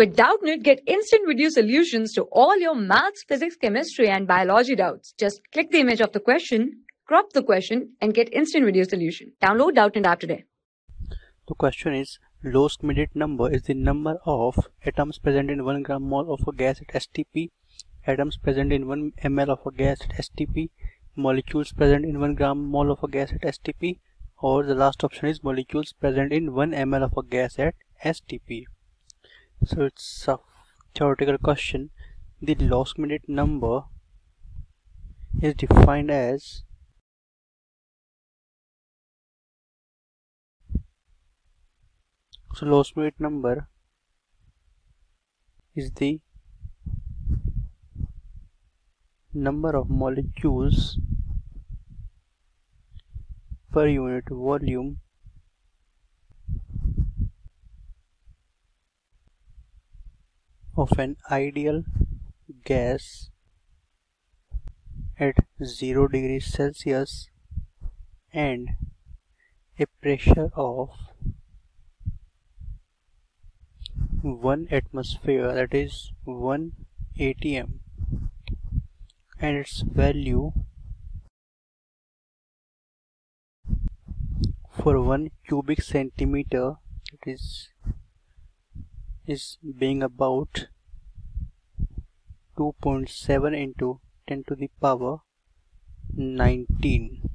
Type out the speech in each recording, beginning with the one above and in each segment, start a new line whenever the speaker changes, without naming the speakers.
With Doubtnut, get instant video solutions to all your maths, physics, chemistry, and biology doubts. Just click the image of the question, crop the question, and get instant video solution. Download Doubtnut app today.
The question is Loschmidt number is the number of atoms present in 1 gram mole of a gas at STP, atoms present in 1 ml of a gas at STP, molecules present in 1 gram mole of a gas at STP, or the last option is molecules present in 1 ml of a gas at STP. So it's a theoretical question. The Loschmidt number is defined as so Loschmidt number is the number of molecules per unit volume of an ideal gas at 0 degrees Celsius and a pressure of 1 atmosphere that is 1 atm and its value for 1 cubic centimeter it is is being about 2.7 into 10 to the power 19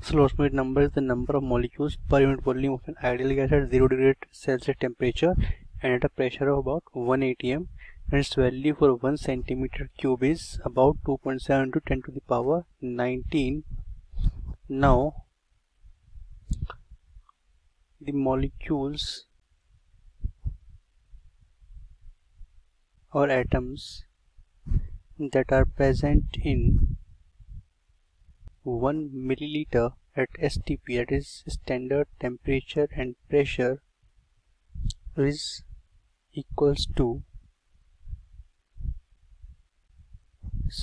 so Loschmidt number is the number of molecules per unit volume of an ideal gas at 0 degree Celsius temperature and at a pressure of about 1 atm and its value for 1 centimeter cube is about 2.7 to 10 to the power 19 now the molecules or atoms that are present in 1 milliliter at STP that is standard temperature and pressure is equals to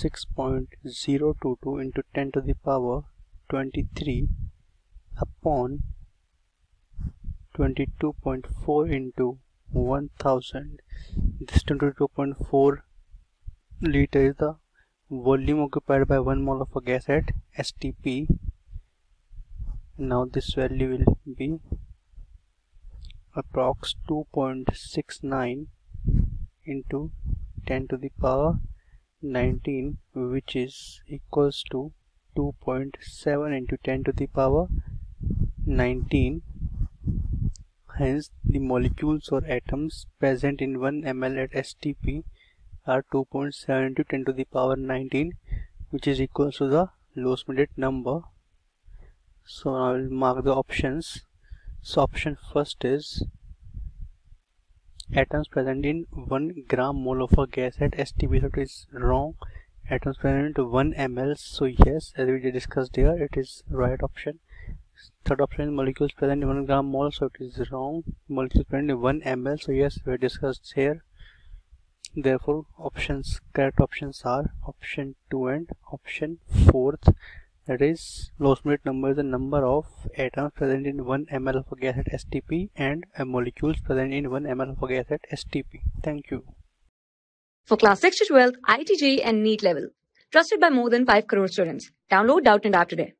6.022 into 10 to the power 23 upon 22.4 into 1000 this 22.4 liter is the volume occupied by one mole of a gas at STP now this value will be approx 2.69 into 10 to the power 19 which is equals to 2.7 into 10 to the power 19 hence the molecules or atoms present in 1 ml at STP are 2.7 to 10 to the power 19 which is equal to the Loschmidt number. So I will mark the options. So option first is atoms present in 1 gram mole of a gas at STP so it is wrong. Atoms present in 1 ml. So yes as we discussed here it is right option third option molecules present in 1 gram mole so it is wrong molecules present in 1 ml so yes we discussed here therefore options correct options are option 2 and option 4th that is Loschmidt number is the number of atoms present in 1 ml of a gas at STP and molecules present in 1 ml of a gas at STP. Thank you.
For class 6 to 12, IIT JEE and NEET level. Trusted by more than 5 crore students. Download Doubtnut app today.